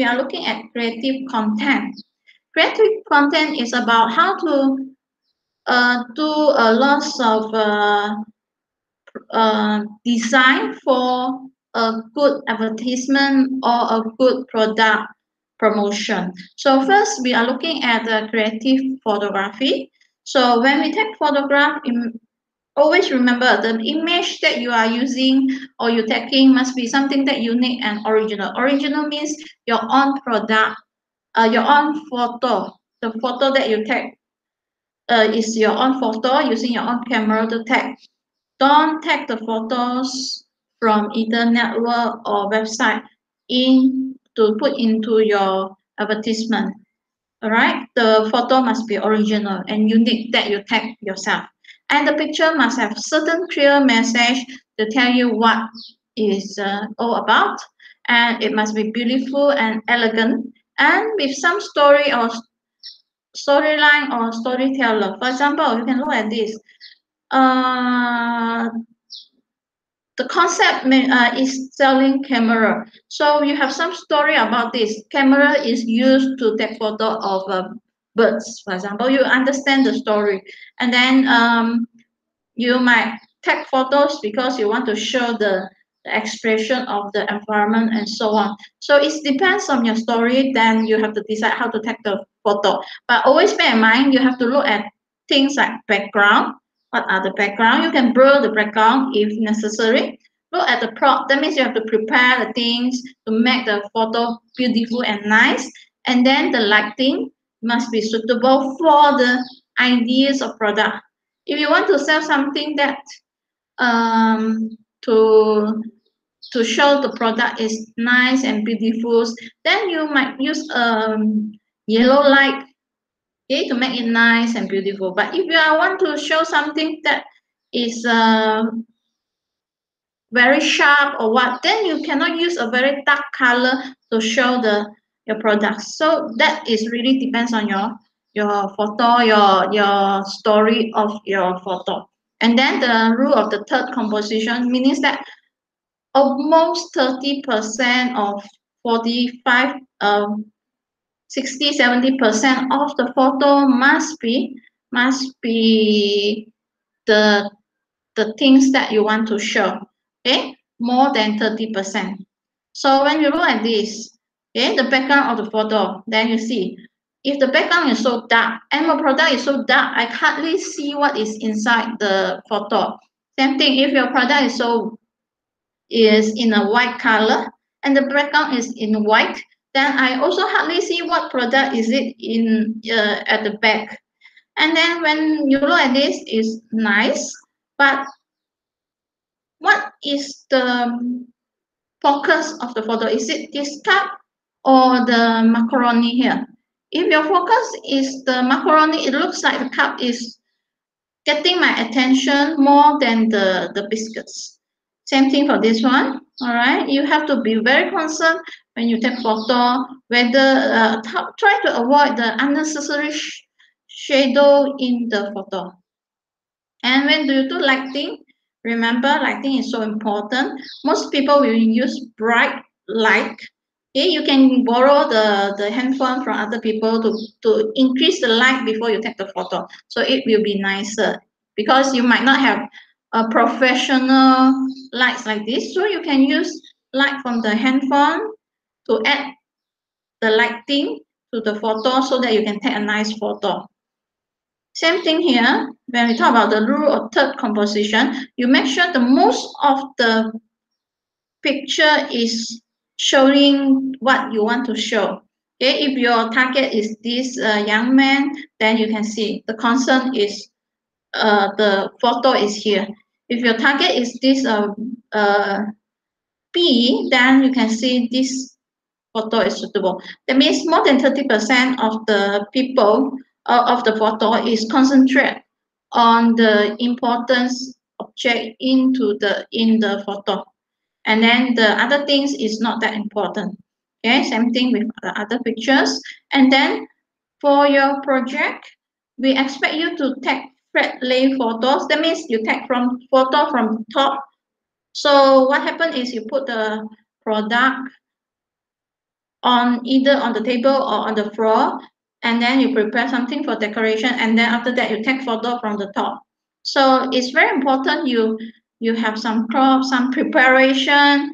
we are looking at creative content. Creative content is about how to uh, do a lot of uh, uh, design for a good advertisement or a good product promotion. So first we are looking at the creative photography. So when we take photograph, always remember the image that you are using or you're taking must be something that unique and original. Original means your own product, uh, your own photo. The photo that you take uh, is your own photo using your own camera to take. Don't take the photos from either network or website in to put into your advertisement. All right, the photo must be original and unique that you take yourself. And the picture must have certain clear message to tell you what is uh, all about. And it must be beautiful and elegant and with some story or storyline or storyteller. For example, you can look at this. Uh, the concept uh, is selling camera. So you have some story about this. Camera is used to take photo of uh, birds, for example. You understand the story. And then um, you might take photos because you want to show the, the expression of the environment and so on. So it depends on your story, then you have to decide how to take the photo. But always bear in mind, you have to look at things like background. What are the background? You can blur the background if necessary. Look at the prop. That means you have to prepare the things to make the photo beautiful and nice. And then the lighting must be suitable for the ideas of product. If you want to sell something that um, to to show the product is nice and beautiful, then you might use um, yellow light okay, to make it nice and beautiful. But if you want to show something that is uh, very sharp or what, then you cannot use a very dark color to show the your products. So that is really depends on your your photo, your your story of your photo. And then the rule of the third composition means that almost 30% of 45 um, 60 70% of the photo must be must be the the things that you want to show okay more than 30% so when you look at this okay the background of the photo then you see. If the background is so dark and my product is so dark i hardly see what is inside the photo same thing if your product is so is in a white color and the background is in white then i also hardly see what product is it in uh, at the back. And then when you look at this is nice but what is the focus of the photo? Is it this cup or the macaroni here? If your focus is the macaroni, it looks like the cup is getting my attention more than the, the biscuits. Same thing for this one, all right? You have to be very concerned when you take photo, whether, uh, try to avoid the unnecessary sh shadow in the photo. And when do you do lighting, Remember, lighting is so important. Most people will use bright light. Okay, you can borrow the, the handphone from other people to, to increase the light before you take the photo. So it will be nicer because you might not have a professional lights like this. So you can use light from the handphone to add the lighting to the photo so that you can take a nice photo. Same thing here, when we talk about the rule of third composition, you make sure the most of the picture is showing what you want to show. Okay, if your target is this uh, young man, then you can see the concern is uh, the photo is here. If your target is this uh, uh, B, then you can see this photo is suitable. That means more than 30% of the people uh, of the photo is concentrate on the importance object into the in the photo and then the other things is not that important. Okay same thing with the other pictures. And then for your project we expect you to take flat lay photos. That means you take from photo from top. So what happened is you put the product on either on the table or on the floor and then you prepare something for decoration and then after that you take photo from the top. So it's very important you you have some crop some preparation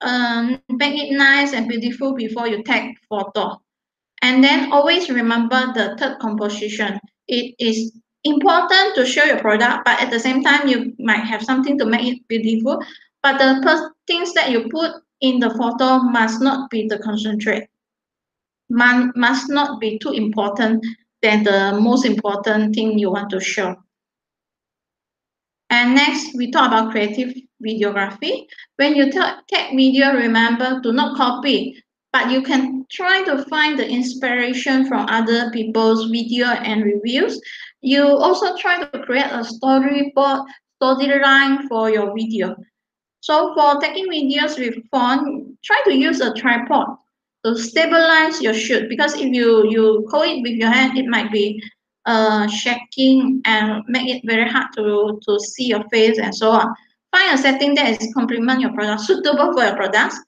um, make it nice and beautiful before you take photo. And then always remember the third composition. It is important to show your product but at the same time you might have something to make it beautiful. But the things that you put in the photo must not be the concentrate. Man, must not be too important than the most important thing you want to show. And next, we talk about creative videography. When you take video, remember to not copy, but you can try to find the inspiration from other people's video and reviews. You also try to create a storyboard, storyline for your video. So for taking videos with phone, try to use a tripod to stabilize your shoot because if you you hold it with your hand it might be uh, shaking and make it very hard to to see your face and so on. Find a setting that is complement your product suitable for your products.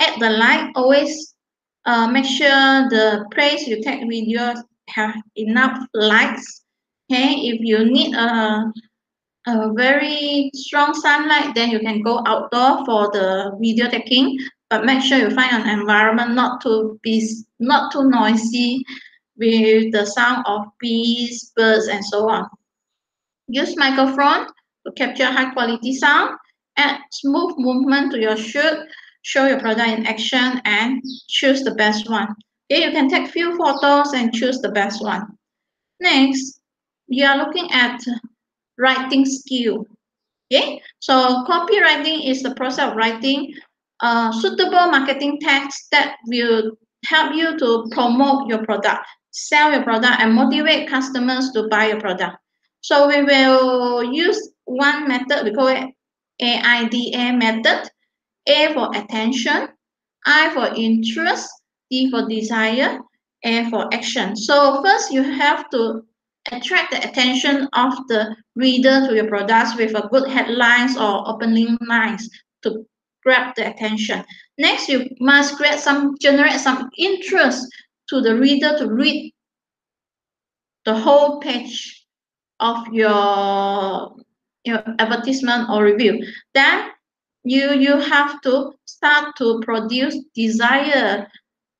Add the light always uh, make sure the place you take videos have enough lights. Okay if you need a a very strong sunlight then you can go outdoor for the video taking. But make sure you find an environment not to be not too noisy with the sound of bees, birds, and so on. Use microphone to capture high quality sound, add smooth movement to your shoot, show your product in action, and choose the best one. Okay, you can take few photos and choose the best one. Next, you are looking at writing skill. Okay, so copywriting is the process of writing uh, suitable marketing text that will help you to promote your product, sell your product, and motivate customers to buy your product. So we will use one method, we call it AIDA method. A for attention, I for interest, D for desire, A for action. So first you have to attract the attention of the reader to your products with a good headlines or opening lines to grab the attention. Next, you must create some, generate some interest to the reader to read the whole page of your, your advertisement or review. Then you, you have to start to produce desire,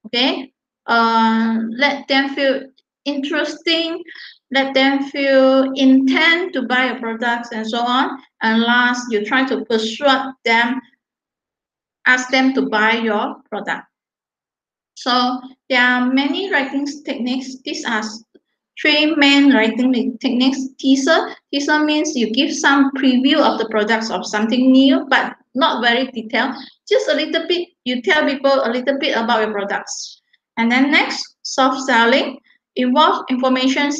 okay? Uh, let them feel interesting, let them feel intent to buy your products and so on. And last, you try to persuade them ask them to buy your product. So there are many writing techniques. These are three main writing techniques. Teaser. Teaser means you give some preview of the products of something new, but not very detailed. Just a little bit. You tell people a little bit about your products. And then next, soft selling involves information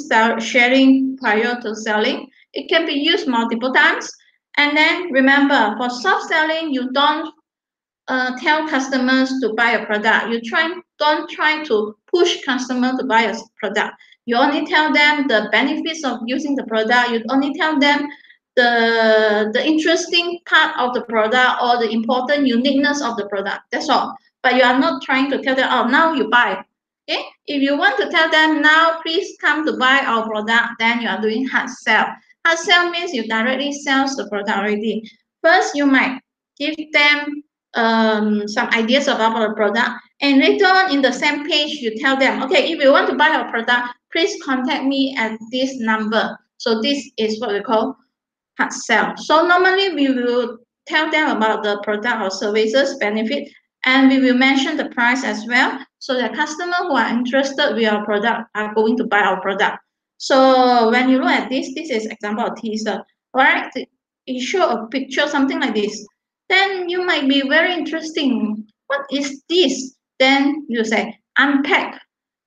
sharing prior to selling. It can be used multiple times. And then remember, for soft selling, you don't uh, tell customers to buy a product. You try don't try to push customer to buy a product. You only tell them the benefits of using the product. You only tell them the the interesting part of the product or the important uniqueness of the product. That's all. But you are not trying to tell them, oh, now you buy. Okay? If you want to tell them now, please come to buy our product, then you are doing hard sell. Hard sell means you directly sell the product already. First, you might give them um, some ideas about the product. And later on in the same page, you tell them, okay, if you want to buy our product, please contact me at this number. So this is what we call hard sell. So normally we will tell them about the product or services benefit, and we will mention the price as well. So the customer who are interested with our product are going to buy our product. So when you look at this, this is example of teaser. Right, it show a picture, something like this then you might be very interesting. What is this? Then you say unpack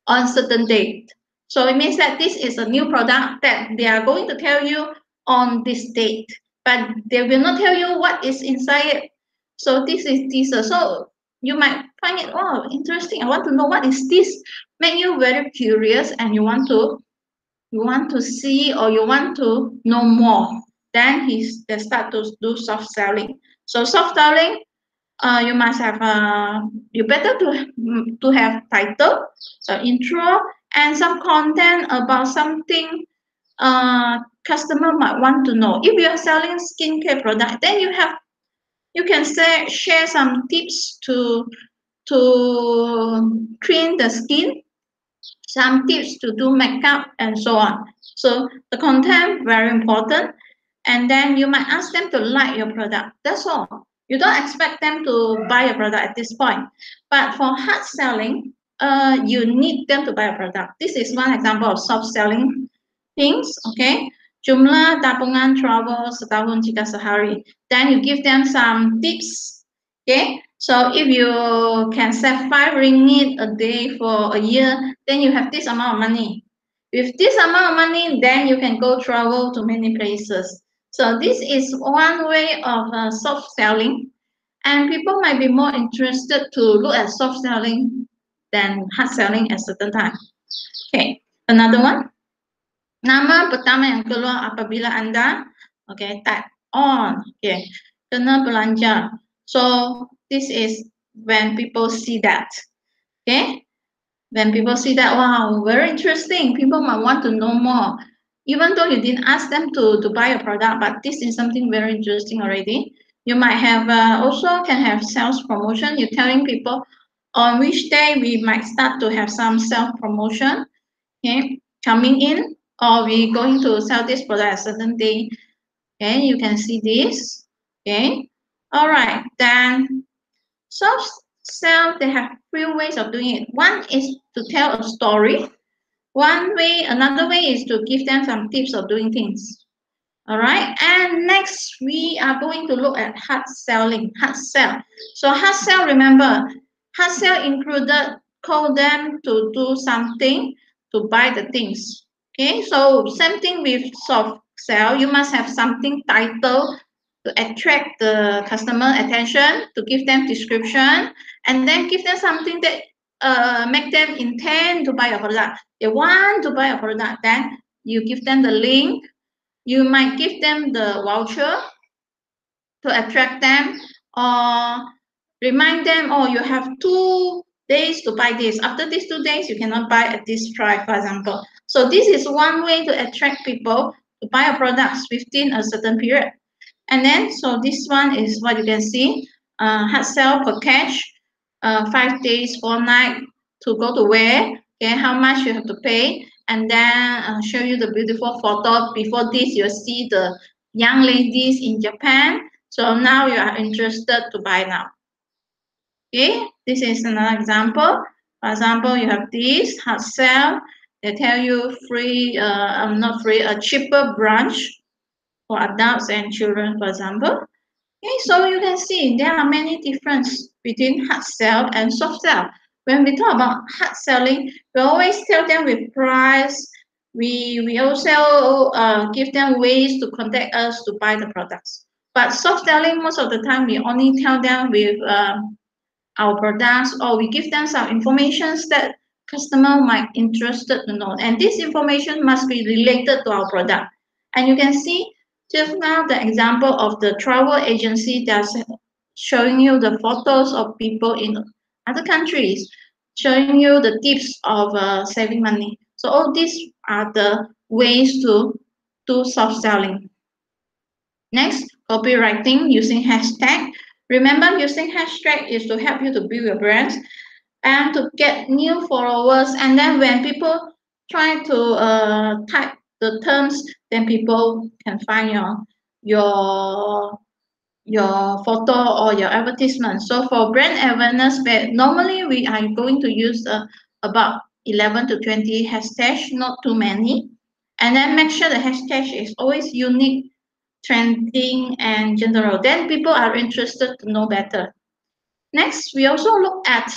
on certain date. So it means that this is a new product that they are going to tell you on this date, but they will not tell you what is inside it. So this is teaser. So you might find it oh interesting. I want to know what is this. Make you very curious and you want to you want to see or you want to know more. Then he's they start to do soft selling. So soft selling, uh, you must have uh, you better to to have title, so intro, and some content about something uh, customer might want to know. If you are selling skincare product, then you have you can say share some tips to to clean the skin, some tips to do makeup and so on. So the content very important. And then you might ask them to like your product. That's all. You don't expect them to buy your product at this point. But for hard selling, uh, you need them to buy a product. This is one example of soft selling things. Okay. Jumlah tabungan travel setahun jika sehari. Then you give them some tips. Okay. So if you can save five ringgit a day for a year, then you have this amount of money. With this amount of money, then you can go travel to many places. So this is one way of uh, soft selling. And people might be more interested to look at soft selling than hard selling at certain time. Okay, another one. Nama pertama yang keluar apabila Anda, okay, type on, okay, kena belanja. So this is when people see that, okay. When people see that, wow, very interesting. People might want to know more. Even though you didn't ask them to, to buy a product, but this is something very interesting already. You might have uh, also can have sales promotion. You're telling people on which day we might start to have some self promotion, okay, coming in, or we going to sell this product a certain day. Okay, you can see this. Okay, all right. Then soft sell they have three ways of doing it. One is to tell a story. One way, another way is to give them some tips of doing things. All right, and next we are going to look at hard selling, hard sell. So hard sell, remember, hard sell included call them to do something to buy the things. Okay, so same thing with soft sell, you must have something title to attract the customer attention, to give them description, and then give them something that uh, make them intend to buy a product. They want to buy a product, then you give them the link. You might give them the voucher to attract them or remind them, oh, you have two days to buy this. After these two days, you cannot buy at this price, for example. So this is one way to attract people to buy a product within a certain period. And then, so this one is what you can see, uh, hard sell per cash, uh, five days, four night to go to where, okay, how much you have to pay, and then I'll show you the beautiful photo. Before this, you'll see the young ladies in Japan. So now you are interested to buy now. Okay, this is another example. For example, you have this hard sell. They tell you free, uh, I'm not free, a cheaper branch for adults and children, for example. Okay, so you can see there are many differences between hard sell and soft sell. When we talk about hard selling, we always tell them with price. We, we also uh, give them ways to contact us to buy the products. But soft selling, most of the time, we only tell them with uh, our products or we give them some information that customer might interested to know. And this information must be related to our product. And you can see just now, the example of the travel agency that's showing you the photos of people in other countries, showing you the tips of uh, saving money. So all these are the ways to do soft selling. Next, copywriting using hashtag. Remember, using hashtag is to help you to build your brand and to get new followers. And then when people try to uh, type the terms, then people can find your your your photo or your advertisement. So for brand awareness, normally we are going to use uh, about 11 to 20 hashtags, not too many. And then make sure the hashtag is always unique, trending, and general. Then people are interested to know better. Next, we also look at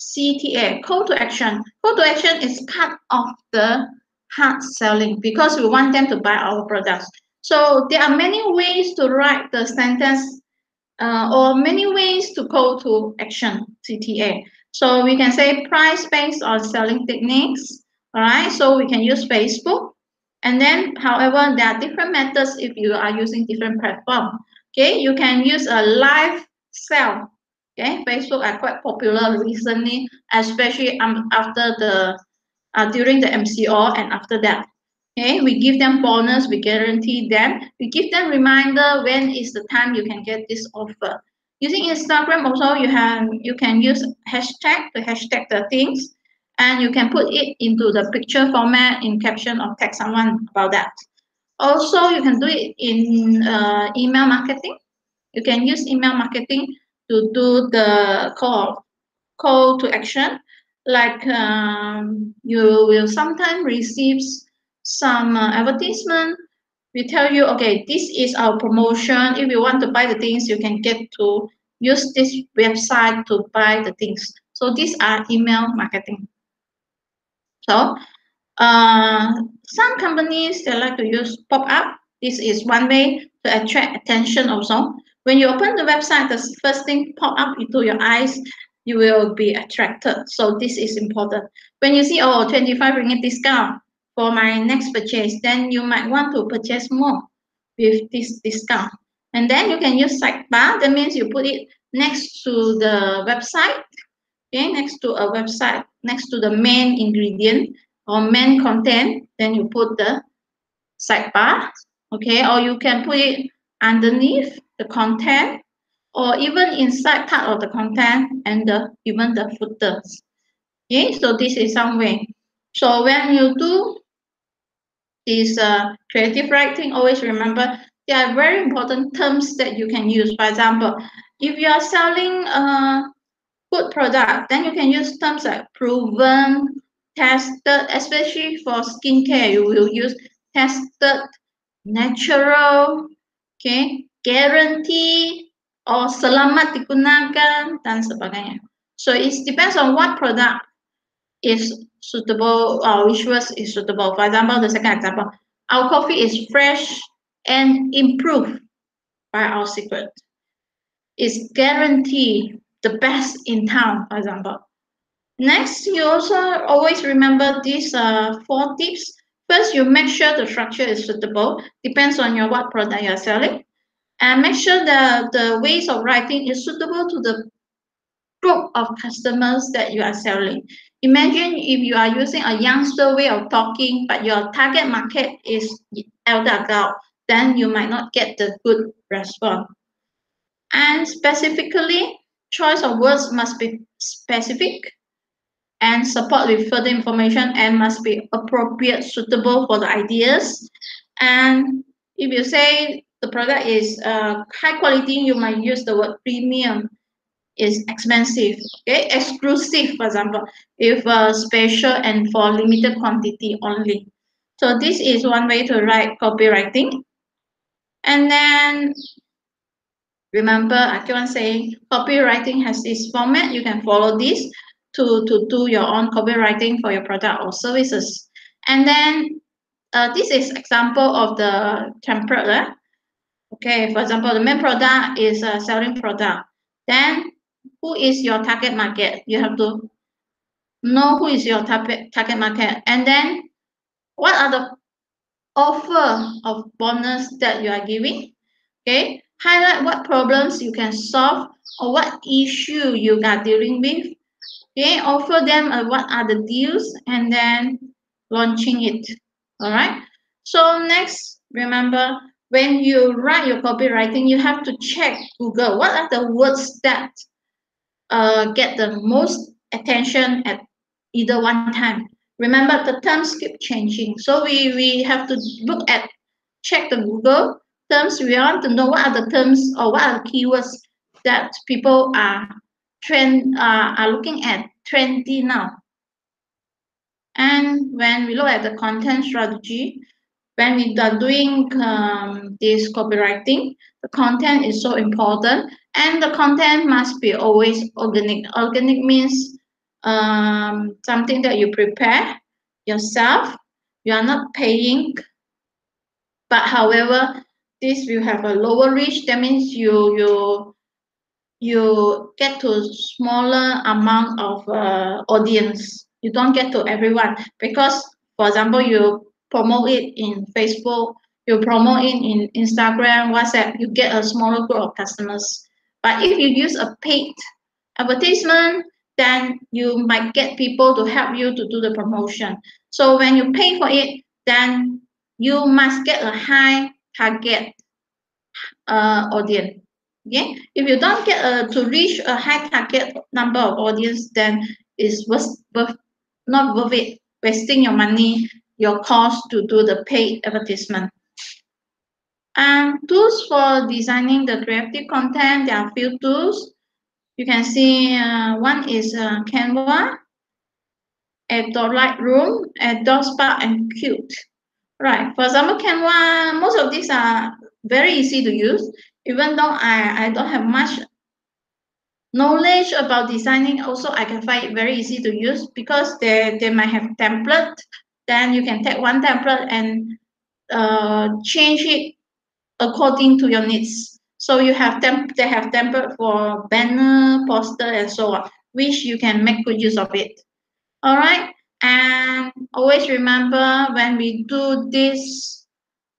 CTA, call to action. Call to action is part of the hard selling because we want them to buy our products. So there are many ways to write the sentence uh, or many ways to call to action CTA. So we can say price based on selling techniques. All right. So we can use Facebook. And then, however, there are different methods if you are using different platform. Okay. You can use a live sell. Okay, Facebook are quite popular recently, especially um, after the uh, during the MCO and after that. Okay, we give them bonus, we guarantee them, we give them reminder when is the time you can get this offer. Using Instagram also, you have you can use hashtag to hashtag the things, and you can put it into the picture format in caption or text someone about that. Also, you can do it in uh, email marketing. You can use email marketing to do the call call to action like um, you will sometimes receive some uh, advertisement. We tell you okay this is our promotion. If you want to buy the things you can get to use this website to buy the things. So these are email marketing. So uh, some companies they like to use pop-up this is one way to attract attention also. When you open the website, the first thing pop up into your eyes, you will be attracted. So this is important. When you see, oh, 25 ringgit discount for my next purchase, then you might want to purchase more with this discount. And then you can use sidebar. That means you put it next to the website, okay, next to a website, next to the main ingredient or main content. Then you put the sidebar, okay, or you can put it underneath the content or even inside part of the content and the, even the footers. Okay, so this is some way. So when you do this uh, creative writing, always remember there are very important terms that you can use. For example, if you are selling a good product, then you can use terms like proven, tested, especially for skincare, you will use tested, natural, okay, guarantee or selamat digunakan dan sebagainya. So it depends on what product is suitable or which was is suitable. For example, the second example, our coffee is fresh and improved by our secret. Is guaranteed the best in town, for example. Next, you also always remember these uh, four tips. First, you make sure the structure is suitable. Depends on your what product you are selling and make sure that the ways of writing is suitable to the group of customers that you are selling. Imagine if you are using a youngster way of talking, but your target market is elder adult, then you might not get the good response. And specifically, choice of words must be specific and support with further information and must be appropriate, suitable for the ideas. And if you say the product is uh, high quality, you might use the word premium is expensive, okay, exclusive, for example, if uh, special and for limited quantity only. So this is one way to write copywriting. And then remember, I keep on saying copywriting has this format. You can follow this to, to do your own copywriting for your product or services. And then uh, this is example of the template. Eh? Okay, for example, the main product is a selling product. Then who is your target market? You have to know who is your target target market. And then what are the offer of bonus that you are giving? Okay, highlight what problems you can solve or what issue you are dealing with. Okay, offer them uh, what are the deals and then launching it. All right. So next, remember when you write your copywriting, you have to check Google. What are the words that uh, get the most attention at either one time? Remember, the terms keep changing. So we, we have to look at, check the Google terms. We want to know what are the terms or what are the keywords that people are trend uh, are looking at trendy now. And when we look at the content strategy, when we are doing um, this copywriting, the content is so important and the content must be always organic. Organic means um, something that you prepare yourself. You are not paying, but however, this will have a lower reach. That means you you you get to smaller amount of uh, audience. You don't get to everyone because, for example, you promote it in Facebook, you promote it in Instagram, WhatsApp, you get a smaller group of customers. But if you use a paid advertisement, then you might get people to help you to do the promotion. So when you pay for it, then you must get a high target uh, audience. Okay, if you don't get uh, to reach a high target number of audience, then it's worth, worth not worth it wasting your money, your cost to do the paid advertisement. And tools for designing the creative content, there are few tools. You can see uh, one is uh, Canva, Adobe Lightroom, Adobe Spark, and Qt. Right, for example, Canva, most of these are very easy to use. Even though I, I don't have much knowledge about designing, also I can find it very easy to use because they, they might have template. Then you can take one template and uh, change it according to your needs. So you have them, they have template for banner, poster, and so on, which you can make good use of it. All right, and always remember when we do this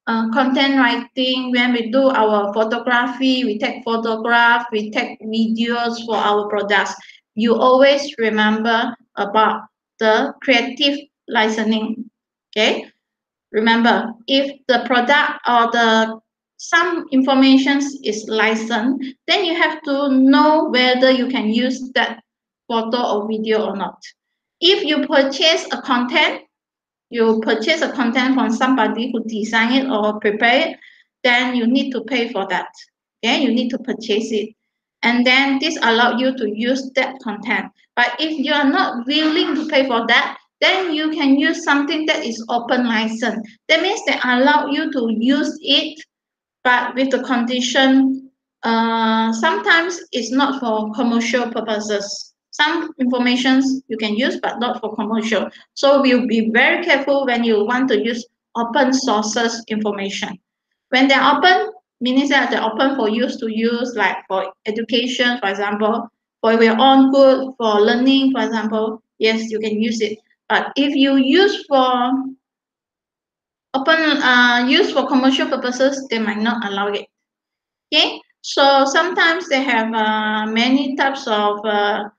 uh, content writing, when we do our photography, we take photograph, we take videos for our products. You always remember about the creative licensing. Okay, remember if the product or the some information is licensed, then you have to know whether you can use that photo or video or not. If you purchase a content, you purchase a content from somebody who design it or prepare it, then you need to pay for that. Okay, you need to purchase it. And then this allow you to use that content. But if you are not willing to pay for that, then you can use something that is open license. That means they allow you to use it but with the condition, uh, sometimes it's not for commercial purposes. Some informations you can use, but not for commercial. So we'll be very careful when you want to use open sources information. When they're open, meaning that they're open for use to use, like for education, for example, for your own good, for learning, for example, yes, you can use it. But if you use for open uh, use for commercial purposes, they might not allow it. Okay, so sometimes they have uh, many types of uh,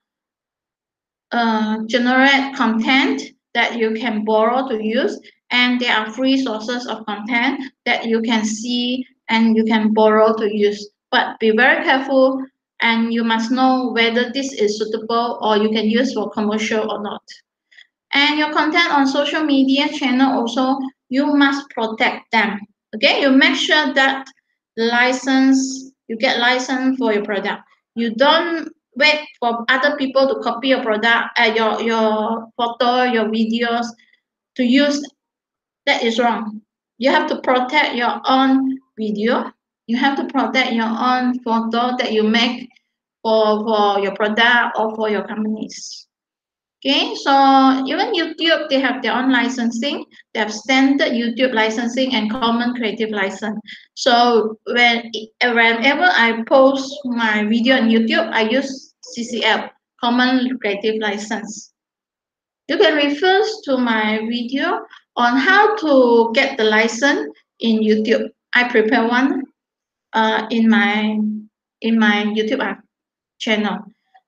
uh, generate content that you can borrow to use, and there are free sources of content that you can see and you can borrow to use. But be very careful, and you must know whether this is suitable or you can use for commercial or not. And your content on social media channel also you must protect them. Okay, you make sure that license, you get license for your product. You don't wait for other people to copy your product, uh, your, your photo, your videos to use. That is wrong. You have to protect your own video. You have to protect your own photo that you make for, for your product or for your companies. Okay, so even YouTube, they have their own licensing. They have standard YouTube licensing and common creative license. So when whenever I post my video on YouTube, I use CCL, Common Creative License. You can refer to my video on how to get the license in YouTube. I prepare one uh, in my in my YouTube channel.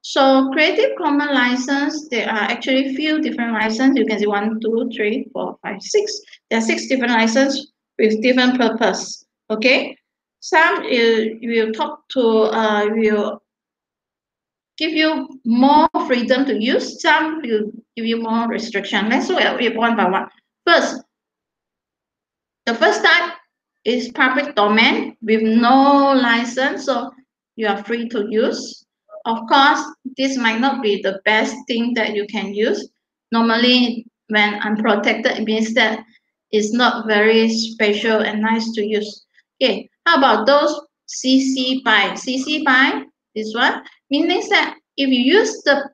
So Creative Commons license, there are actually few different licenses. You can see one, two, three, four, five, six. There are six different licenses with different purpose. Okay. Some you will talk to uh, will give you more freedom to use. Some will give you more restriction. Let's look at one by one. First, the first type is public domain with no license, so you are free to use. Of course, this might not be the best thing that you can use. Normally, when unprotected, it means that it's not very special and nice to use. Okay, how about those CC BY? CC BY, this one, means that if you use the,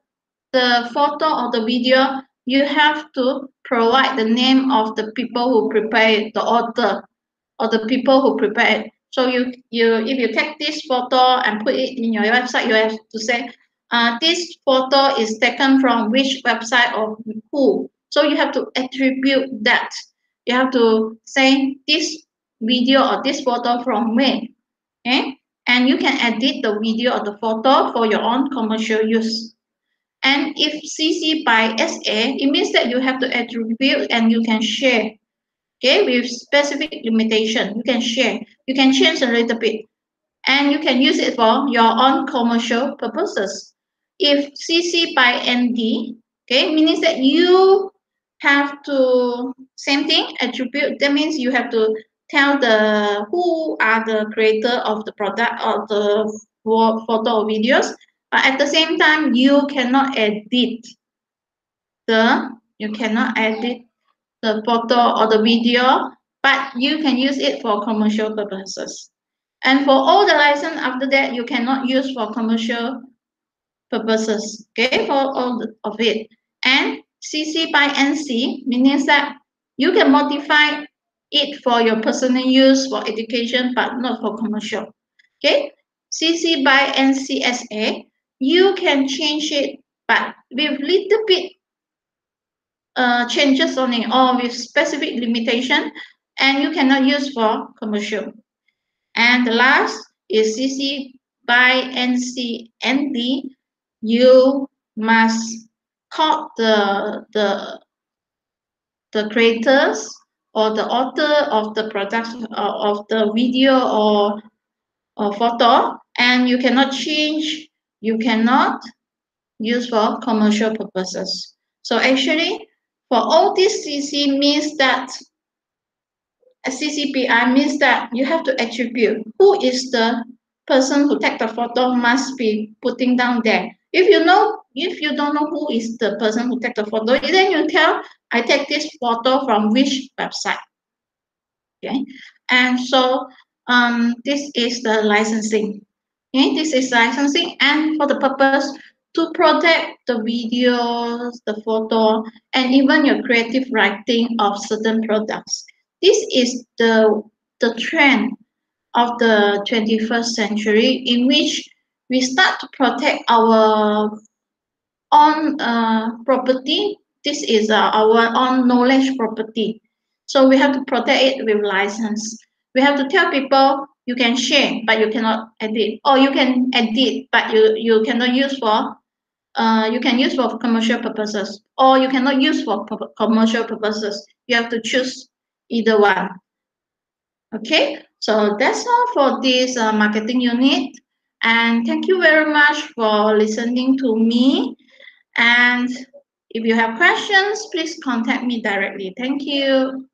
the photo or the video, you have to provide the name of the people who prepared the author or the people who prepared so you, you if you take this photo and put it in your website, you have to say, uh, this photo is taken from which website or who. So you have to attribute that. You have to say this video or this photo from where. Okay? and you can edit the video or the photo for your own commercial use. And if CC by SA, it means that you have to attribute and you can share. Okay, with specific limitation, you can share. You can change a little bit. And you can use it for your own commercial purposes. If CC by ND, okay, means that you have to, same thing, attribute, that means you have to tell the who are the creator of the product or the photo or videos but at the same time you cannot edit the you cannot edit the photo or the video but you can use it for commercial purposes and for all the license after that you cannot use for commercial purposes okay for all of it and cc by nc means that you can modify it for your personal use for education, but not for commercial. Okay, CC by NCSA, you can change it, but with little bit uh, changes on it or with specific limitation, and you cannot use for commercial. And the last is CC by NCND, you must call the the the creators or the author of the product uh, of the video or, or photo and you cannot change you cannot use for commercial purposes so actually for all this cc means that a ccpi means that you have to attribute who is the person who take the photo must be putting down there if you know if you don't know who is the person who take the photo then you tell I take this photo from which website. Okay, and so um, this is the licensing. Okay, this is licensing and for the purpose to protect the videos, the photo, and even your creative writing of certain products. This is the, the trend of the 21st century in which we start to protect our own uh, property this is uh, our own knowledge property. So we have to protect it with license. We have to tell people you can share, but you cannot edit, or you can edit, but you, you cannot use for, uh, you can use for commercial purposes, or you cannot use for commercial purposes. You have to choose either one. Okay, so that's all for this uh, marketing unit. And thank you very much for listening to me. And if you have questions, please contact me directly. Thank you.